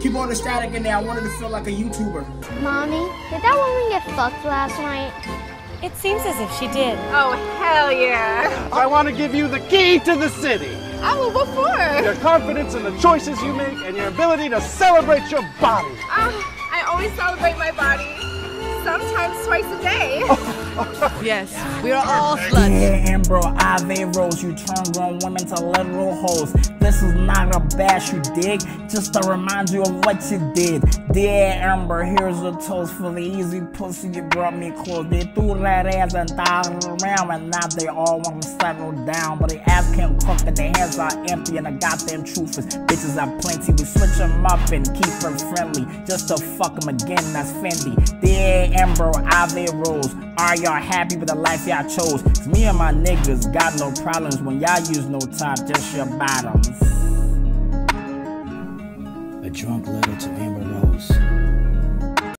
Keep all the static in there. I wanted to feel like a YouTuber. Mommy, did that woman get fucked last night? It seems as if she did. Oh, hell yeah. I want to give you the key to the city. Oh, what for? Your confidence in the choices you make and your ability to celebrate your body. Uh, I always celebrate my body. Sometimes twice a day. yes, we are all sluts. Yeah, and bro, Ave Rose, you turn grown women to literal hoes. This is not a bash, you dig? Just to remind you of what you did. Dear Amber, here's a toast for the easy pussy you brought me close. They threw that ass and thought around, and now they all want to settle down. But the ass can't cook, and their hands are empty, and the goddamn truth is bitches are plenty. We switch them up and keep them friendly, just to fuck them again, that's Fendi. Dear Amber, Ave Rose, are y'all happy with the life y'all chose? Cause me and my niggas got no problems when y'all use no top, just your bottoms. A drunk letter to Amber Rose.